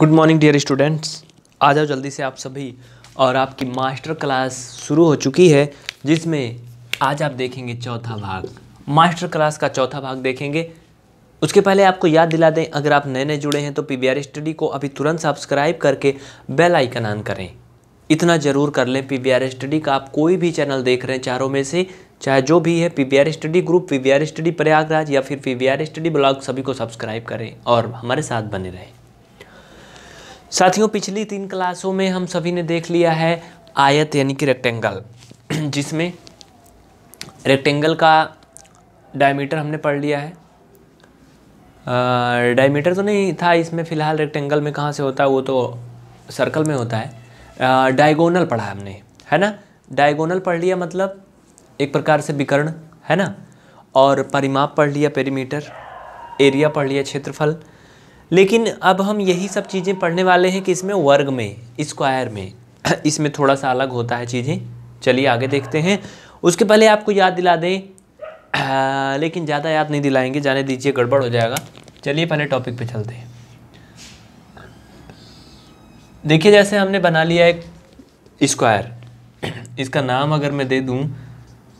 Good morning dear students आ जाओ जल्दी से आप सभी और आपकी मास्टर क्लास शुरू हो चुकी है, जिसमें आज आप देखेंगे चौथा भाग। मास्टर क्लास का चौथा भाग देखेंगे। उसके पहले आपको याद दिला दें, अगर आप नए नए जुड़े हैं तो पी स्टडी को अभी तुरंत सब्सक्राइब करके बेल आइकन ऑन करें। इतना ज़रूर कर लें पीवीआर स्टडी का। आप कोई भी चैनल देख रहे हैं चारों में से, चाहे जो भी है PVR study group PVR study Prayagraj या फिर पीवीआर स्टडी ब्लॉग सभी को सब्सक्राइब करें और हमारे साथ बने रहें। साथियों, पिछली तीन क्लासों में हम सभी ने देख लिया है आयत यानी कि रेक्टेंगल जिसमें रेक्टेंगल का डायमीटर हमने पढ़ लिया है। डायमीटर तो नहीं था इसमें, फ़िलहाल रेक्टेंगल में कहाँ से होता है, वो तो सर्कल में होता है। डायगोनल पढ़ा हमने, है ना? डायगोनल पढ़ लिया मतलब एक प्रकार से विकर्ण, है ना? और परिमाप पढ़ लिया पेरीमीटर एरिया पढ़ लिया क्षेत्रफल। लेकिन अब हम यही सब चीज़ें पढ़ने वाले हैं कि इसमें वर्ग में स्क्वायर में। इसमें थोड़ा सा अलग होता है चीज़ें। चलिए आगे देखते हैं। उसके पहले आपको याद दिला दें। लेकिन ज़्यादा याद नहीं दिलाएँगे, जाने दीजिए, गड़बड़ हो जाएगा। चलिए पहले टॉपिक पे चलते हैं। देखिए, जैसे हमने बना लिया एक स्क्वायर इसका नाम अगर मैं दे दूँ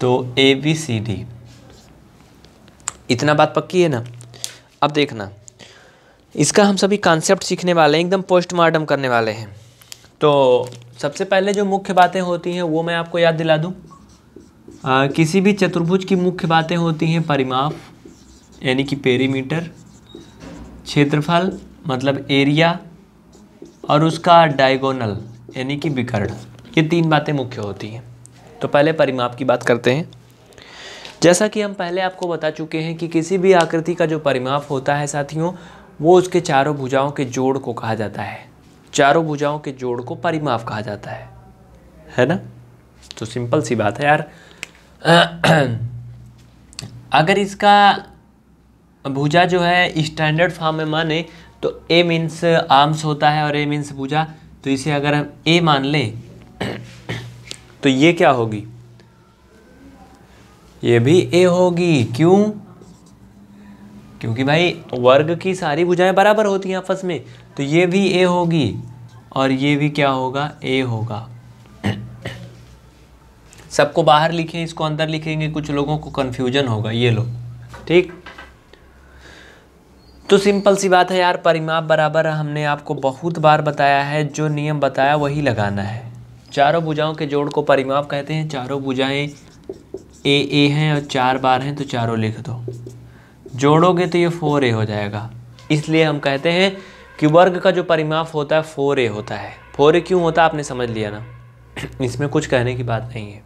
तो ए बी सी डी इतना बात पक्की है ना? अब देखना। इसका हम सभी कॉन्सेप्ट सीखने वाले हैं, एकदम पोस्टमार्टम करने वाले हैं। तो सबसे पहले जो मुख्य बातें होती हैं, वो मैं आपको याद दिला दूँ। किसी भी चतुर्भुज की मुख्य बातें होती हैं, परिमाप, यानी कि पेरीमीटर क्षेत्रफल मतलब एरिया और उसका डायगोनल यानी कि विकर्ण। ये तीन बातें मुख्य होती हैं। तो पहले परिमाप की बात करते हैं। जैसा कि हम पहले आपको बता चुके हैं कि किसी भी आकृति का जो परिमाप होता है, साथियों वो उसके चारों भुजाओं के जोड़ को कहा जाता है। चारों भुजाओं के जोड़ को परिमाप कहा जाता है। है ना? तो सिंपल सी बात है यार। अगर इसका भुजा जो है स्टैंडर्ड फॉर्म में माने तो ए मीन्स आर्म्स होता है और ए मीन्स भुजा। तो इसे अगर हम ए मान लें तो ये क्या होगी? ये भी ए होगी। क्यों? क्योंकि भाई, वर्ग की सारी भुजाएँ बराबर होती हैं आपस में। तो ये भी ए होगी और ये भी क्या होगा? ए होगा। सबको बाहर लिखें, इसको अंदर लिखेंगे, कुछ लोगों को कन्फ्यूज़न होगा, ये लो। ठीक? तो सिंपल सी बात है यार, परिमाप बराबर हमने आपको बहुत बार बताया है, जो नियम बताया वही लगाना है। चारों भुजाओं के जोड़ को परिमाप कहते हैं, चारों भुजाएँ ए ए हैं और चार बार हैं तो चारों लिख दो। जोड़ोगे तो ये फोर ए हो जाएगा। इसलिए हम कहते हैं कि वर्ग का जो परिमाप होता है फोर ए होता है। फोर ए क्यों होता है? आपने समझ लिया ना? इसमें कुछ कहने की बात नहीं है।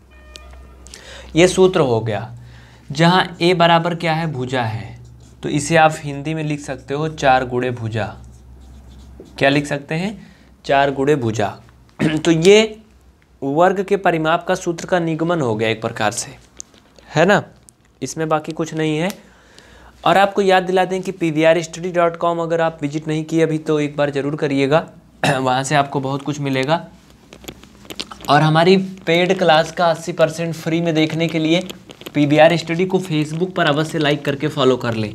ये सूत्र हो गया, जहाँ ए बराबर क्या है? भुजा है। तो इसे आप हिंदी में लिख सकते हो, चार गुड़े भुजा। क्या लिख सकते हैं? चार गुड़े भुजा। तो ये वर्ग के परिमाप का सूत्र का निगमन हो गया एक प्रकार से। है ना? इसमें बाकी कुछ नहीं है। और आपको याद दिला दें कि पी अगर आप विज़िट नहीं किए अभी तो एक बार ज़रूर करिएगा। वहाँ से आपको बहुत कुछ मिलेगा। और हमारी पेड क्लास का 80 परसेंट फ्री में देखने के लिए पी स्टडी को फेसबुक पर अवश्य लाइक करके फॉलो कर लें।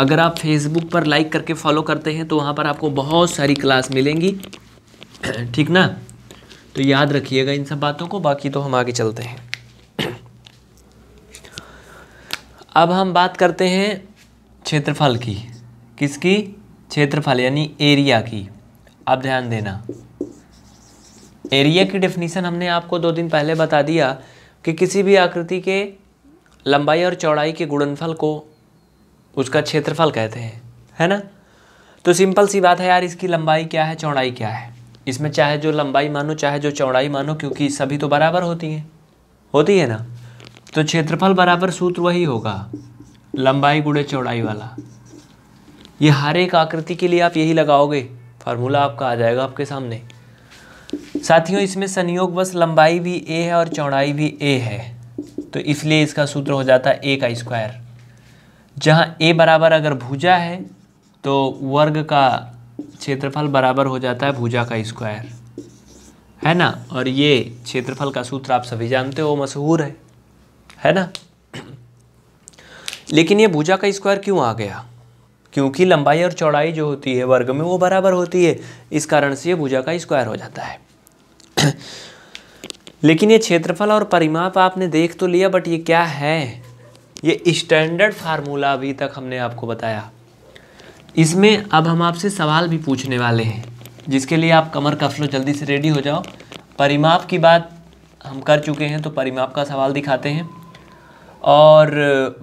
अगर आप फेसबुक पर लाइक करके फॉलो करते हैं तो वहाँ पर आपको बहुत सारी क्लास मिलेंगी। ठीक ना? तो याद रखिएगा इन सब बातों को, बाकी तो हम आगे चलते हैं। अब हम बात करते हैं क्षेत्रफल की। किसकी? क्षेत्रफल, यानी एरिया की। अब ध्यान देना। एरिया की डेफिनीशन हमने आपको दो दिन पहले बता दिया कि किसी भी आकृति के लंबाई और चौड़ाई के गुणनफल को उसका क्षेत्रफल कहते हैं, है ना? तो सिंपल सी बात है यार, इसकी लंबाई क्या है, चौड़ाई क्या है? इसमें चाहे जो लंबाई मानो, चाहे जो चौड़ाई मानो, क्योंकि सभी तो बराबर होती हैं। होती है ना? तो क्षेत्रफल बराबर सूत्र वही होगा, लंबाई गुड़े चौड़ाई वाला। ये हर एक आकृति के लिए आप यही लगाओगे फार्मूला आपका आ जाएगा आपके सामने। साथियों, इसमें संयोग बस लंबाई भी ए है और चौड़ाई भी ए है तो इसलिए इसका सूत्र हो जाता है ए का स्क्वायर जहाँ ए बराबर अगर भुजा है तो वर्ग का क्षेत्रफल बराबर हो जाता है भुजा का स्क्वायर है ना? और ये क्षेत्रफल का सूत्र आप सभी जानते हो, मशहूर है। है ना? लेकिन ये भुजा का स्क्वायर क्यों आ गया? क्योंकि लंबाई और चौड़ाई जो होती है वर्ग में वो बराबर होती है। इस कारण से ये भुजा का स्क्वायर हो जाता है। लेकिन ये क्षेत्रफल और परिमाप आपने देख तो लिया बट ये क्या है? ये स्टैंडर्ड फार्मूला अभी तक हमने आपको बताया। इसमें अब हम आपसे सवाल भी पूछने वाले हैं, जिसके लिए आप कमर कस लो, जल्दी से रेडी हो जाओ। परिमाप की बात हम कर चुके हैं तो परिमाप का सवाल दिखाते हैं। और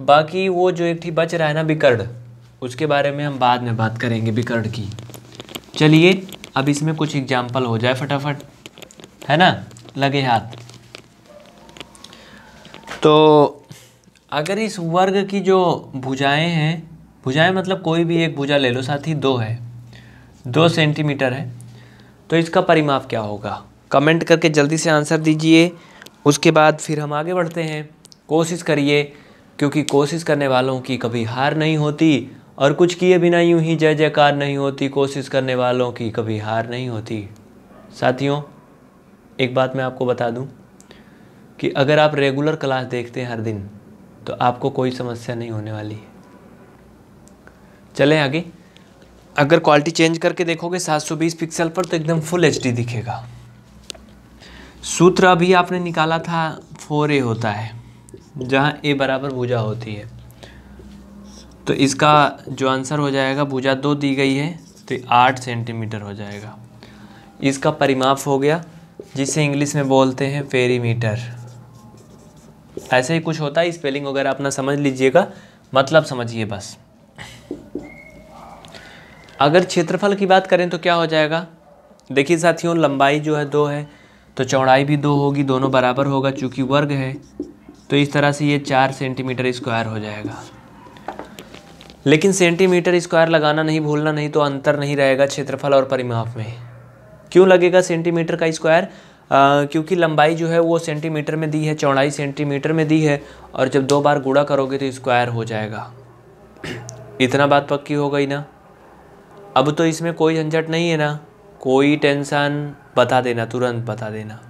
बाकी वो जो एक थी, बच रहा है ना बिकर्ड, उसके बारे में हम बाद में बात करेंगे बिकर्ड की। चलिए, अब इसमें कुछ एग्ज़ाम्पल हो जाए फटाफट। है ना? लगे हाथ। तो अगर इस वर्ग की जो भुजाएँ हैं, भुजाएँ मतलब कोई भी एक भुजा ले लो, साथ ही दो है। दो सेंटीमीटर है। तो इसका परिमाप क्या होगा? कमेंट करके जल्दी से आंसर दीजिए। उसके बाद फिर हम आगे बढ़ते हैं। कोशिश करिए, क्योंकि कोशिश करने वालों की कभी हार नहीं होती और कुछ किए बिना यूँ ही जय जयकार नहीं होती, कोशिश करने वालों की कभी हार नहीं होती। साथियों, एक बात मैं आपको बता दूँ कि अगर आप रेगुलर क्लास देखते हैं हर दिन तो आपको कोई समस्या नहीं होने वाली। चलें आगे। अगर क्वालिटी चेंज करके देखोगे 720 पिक्सल पर तो एकदम फुल एचडी दिखेगा। सूत्र अभी आपने निकाला था, फोर ए होता है। जहाँ ए बराबर भुजा होती है। तो इसका जो आंसर हो जाएगा भुजा दो दी गई है तो आठ सेंटीमीटर हो जाएगा। इसका परिमाप हो गया, जिसे इंग्लिश में बोलते हैं पेरीमीटर। ऐसे ही कुछ होता है, स्पेलिंग वगैरह अपना समझ लीजिएगा मतलब समझिए बस। अगर क्षेत्रफल की बात करें तो क्या हो जाएगा? देखिए साथियों, लंबाई जो है दो है तो चौड़ाई भी दो होगी, दोनों बराबर होगा, चूँकि वर्ग है। तो इस तरह से ये चार सेंटीमीटर स्क्वायर हो जाएगा। लेकिन सेंटीमीटर स्क्वायर लगाना नहीं, भूलना नहीं तो अंतर नहीं रहेगा क्षेत्रफल और परिमाप में। क्यों लगेगा सेंटीमीटर का स्क्वायर क्योंकि लंबाई जो है वो सेंटीमीटर में दी है, चौड़ाई सेंटीमीटर में दी है, और जब दो बार गुड़ा करोगे तो स्क्वायर हो जाएगा। इतना बात पक्की हो गई ना? अब तो इसमें कोई झंझट नहीं है ना? कोई टेंशन बता देना, तुरंत बता देना।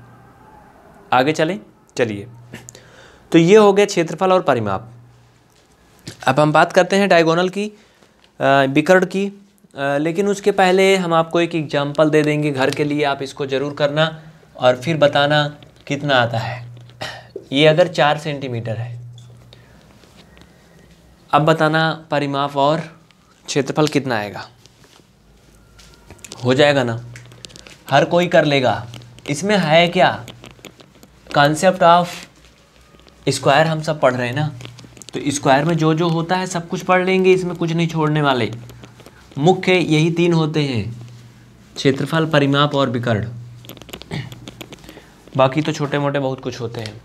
आगे चलें? चलिए। तो ये हो गया क्षेत्रफल और परिमाप। अब हम बात करते हैं डायगोनल की बिकर्ड की। आ, लेकिन उसके पहले हम आपको एक एग्ज़ाम्पल दे देंगे घर के लिए आप इसको ज़रूर करना और फिर बताना कितना आता है। ये अगर चार सेंटीमीटर है। अब बताना परिमाप और क्षेत्रफल कितना आएगा। हो जाएगा ना? हर कोई कर लेगा। इसमें है क्या? कॉन्सेप्ट ऑफ़ स्क्वायर हम सब पढ़ रहे हैं ना? तो स्क्वायर में जो जो होता है, सब कुछ पढ़ लेंगे, इसमें कुछ नहीं छोड़ने वाले। मुख्य यही तीन होते हैं। क्षेत्रफल, परिमाप और विकर्ण। बाकी तो छोटे मोटे बहुत कुछ होते हैं।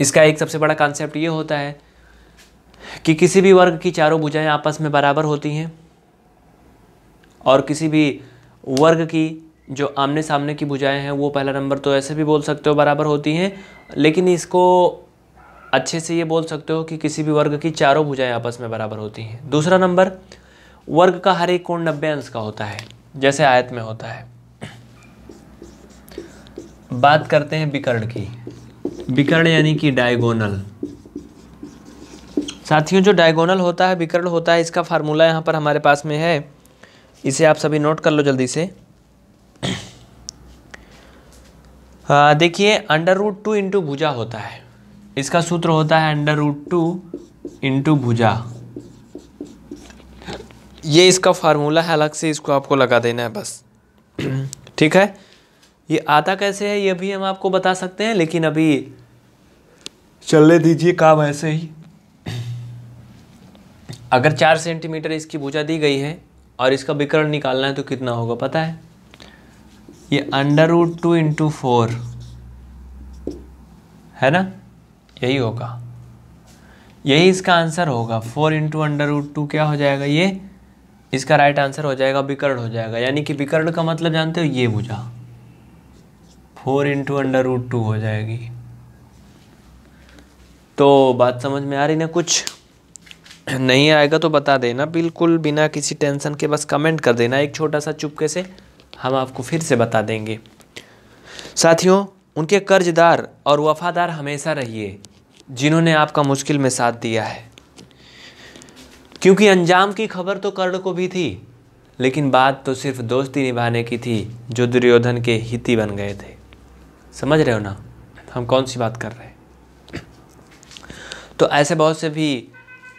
इसका एक सबसे बड़ा कॉन्सेप्ट ये होता है कि किसी भी वर्ग की चारों भुजाएँ आपस में बराबर होती हैं और किसी भी वर्ग की जो आमने सामने की भुजाएँ हैं, वो पहला नंबर तो ऐसे भी बोल सकते हो बराबर होती हैं, लेकिन इसको अच्छे से ये बोल सकते हो कि किसी भी वर्ग की चारों भुजाएँ आपस में बराबर होती हैं। दूसरा नंबर, वर्ग का हर एक कोण नब्बे अंश का होता है, जैसे आयत में होता है। बात करते हैं विकर्ण की। विकर्ण यानी कि डायगोनल साथियों, जो डायगोनल होता है, विकर्ण होता है, इसका फार्मूला यहाँ पर हमारे पास में है। इसे आप सभी नोट कर लो जल्दी से। देखिए अंडर रूट टू इंटू भुजा होता है। इसका सूत्र होता है अंडर रूट टू इंटू भुजा। ये इसका फार्मूला है, अलग से इसको आपको लगा देना है बस। ठीक है? ये आता कैसे है, ये भी हम आपको बता सकते हैं, लेकिन अभी चलने दीजिए काम ऐसे ही। अगर चार सेंटीमीटर इसकी भुजा दी गई है और इसका विकर्ण निकालना है तो कितना होगा पता है? ये under root two into four. है ना? यही होगा। यही इसका आंसर होगा। Four into under root two क्या हो जाएगा ये? इसका राइट आंसर हो जाएगा, विकर्ण हो जाएगा। यानी कि विकर्ण का मतलब जानते हो? ये भुजा four into under root two हो जाएगी। तो बात समझ में आ रही ना कुछ? नहीं आएगा तो बता देना। बिल्कुल बिना किसी टेंशन के बस कमेंट कर देना। एक छोटा सा चुपके से हम आपको फिर से बता देंगे। साथियों, उनके कर्जदार और वफादार हमेशा रहिए। जिन्होंने आपका मुश्किल में साथ दिया है। क्योंकि अंजाम की खबर तो कर्ण को भी थी, लेकिन बात तो सिर्फ़ दोस्ती निभाने की थी, जो दुर्योधन के हिती बन गए थे। समझ रहे हो ना? हम कौन सी बात कर रहे हैं? तो ऐसे बहुत से भी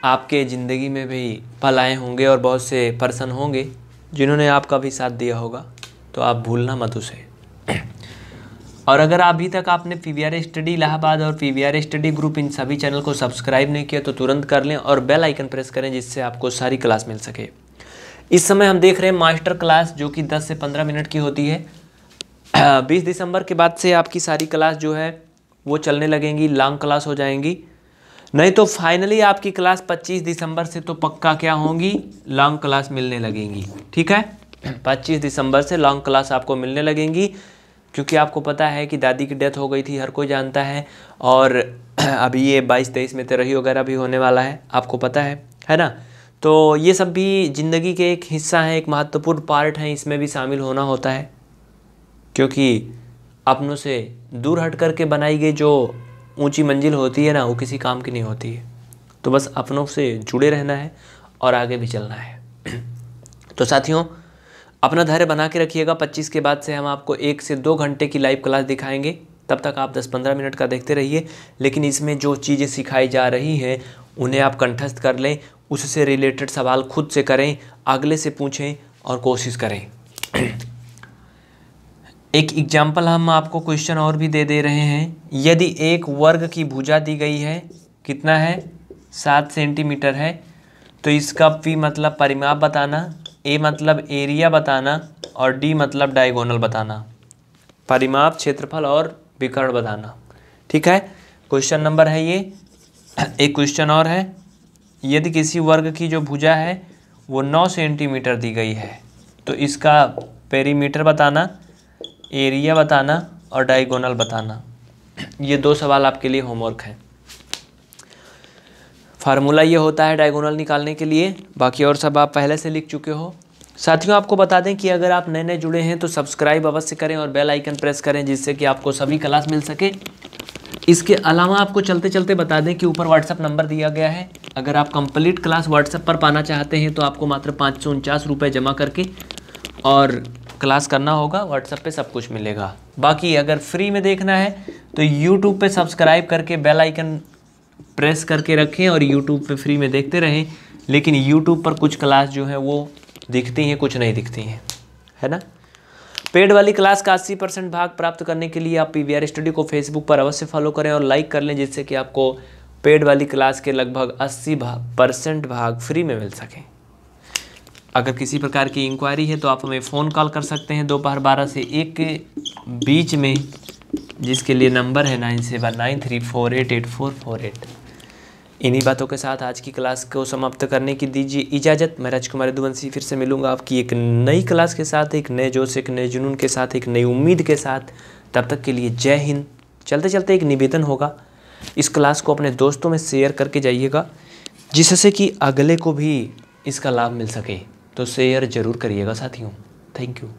आपके ज़िंदगी में भी पल आए होंगे और बहुत से पर्सन होंगे, जिन्होंने आपका भी साथ दिया होगा। तो आप भूलना मत उसे। और अगर अभी तक आपने P V R study Allahabad और P V R study group इन सभी चैनल को सब्सक्राइब नहीं किया तो तुरंत कर लें और बेल आइकन प्रेस करें जिससे आपको सारी क्लास मिल सके। इस समय हम देख रहे हैं मास्टर क्लास जो कि 10 से 15 मिनट की होती है। 20 दिसंबर के बाद से आपकी सारी क्लास जो है, वो चलने लगेंगी लॉन्ग क्लास हो जाएँगी। नहीं तो फाइनली आपकी क्लास 25 दिसंबर से तो पक्का क्या होंगी? लॉन्ग क्लास मिलने लगेंगी, ठीक है? 25 दिसंबर से लॉन्ग क्लास आपको मिलने लगेंगी। क्योंकि आपको पता है कि दादी की डेथ हो गई थी, हर कोई जानता है। और अभी ये बाईस तेईस में तेरही वगैरह भी होने वाला है, आपको पता है है ना? तो ये सब भी ज़िंदगी के एक हिस्सा हैं, एक महत्वपूर्ण पार्ट हैं, इसमें भी शामिल होना होता है। क्योंकि अपनों से दूर हट कर के बनाई गई जो ऊँची मंजिल होती है ना, वो किसी काम की नहीं होती है। तो बस अपनों से जुड़े रहना है और आगे भी चलना है। तो साथियों अपना धैर्य बना के रखिएगा। 25 के बाद से हम आपको एक से दो घंटे की लाइव क्लास दिखाएँगे। तब तक आप 10-15 मिनट का देखते रहिए। लेकिन इसमें जो चीज़ें सिखाई जा रही हैं, उन्हें आप कंठस्थ कर लें। उससे रिलेटेड सवाल खुद से करें, अगले से पूछें और कोशिश करें। एक एग्ज़ाम्पल हम आपको क्वेश्चन और भी दे दे रहे हैं। यदि एक वर्ग की भुजा दी गई है, कितना है? सात सेंटीमीटर है। तो इसका पी मतलब परिमाप बताना। ए मतलब एरिया बताना और डी मतलब डायगोनल बताना। परिमाप क्षेत्रफल और विकर्ण बताना। ठीक है? क्वेश्चन नंबर है ये। एक क्वेश्चन और है। यदि किसी वर्ग की जो भुजा है, वो नौ सेंटीमीटर दी गई है तो इसका पेरीमीटर बताना एरिया बताना और डायगोनल बताना। ये दो सवाल आपके लिए होमवर्क है। फार्मूला ये होता है डायगोनल निकालने के लिए। बाकी और सब आप पहले से लिख चुके हो। साथियों, आपको बता दें कि अगर आप नए नए जुड़े हैं तो सब्सक्राइब अवश्य करें और बेल आइकन प्रेस करें जिससे कि आपको सभी क्लास मिल सके। इसके अलावा आपको चलते चलते बता दें कि ऊपर व्हाट्सअप नंबर दिया गया है। अगर आप कंप्लीट क्लास व्हाट्सएप पर पाना चाहते हैं तो आपको मात्र पाँच सौ उनचास रुपये जमा करके और क्लास करना होगा। व्हाट्सएप पे सब कुछ मिलेगा। बाकी अगर फ्री में देखना है तो यूट्यूब पे सब्सक्राइब करके बेल आइकन प्रेस करके रखें और यूट्यूब पे फ्री में देखते रहें, लेकिन यूट्यूब पर कुछ क्लास जो है वो दिखती हैं, कुछ नहीं दिखती हैं, है ना? पेड वाली क्लास का 80 परसेंट भाग प्राप्त करने के लिए आप पी वी स्टडी को फेसबुक पर अवश्य फॉलो करें और लाइक कर लें, जिससे कि आपको पेड वाली क्लास के लगभग 80 परसेंट भाग फ्री में मिल सकें। अगर किसी प्रकार की इंक्वायरी है तो आप हमें फ़ोन कॉल कर सकते हैं। दोपहर बारह से एक के बीच में जिसके लिए नंबर है nine seven nine three four eight eight four four eight. इन्हीं बातों के साथ आज की क्लास को समाप्त करने की दीजिए इजाज़त। मैं राजकुमार दुवंशी फिर से मिलूँगा आपकी एक नई क्लास के साथ, एक नए जोश, एक नए जुनून के साथ, एक नई उम्मीद के साथ। तब तक के लिए जय हिंद। चलते चलते एक निवेदन होगा। इस क्लास को अपने दोस्तों में शेयर करके जाइएगा, जिससे कि अगले को भी इसका लाभ मिल सके। तो शेयर ज़रूर करिएगा साथियों। Thank you.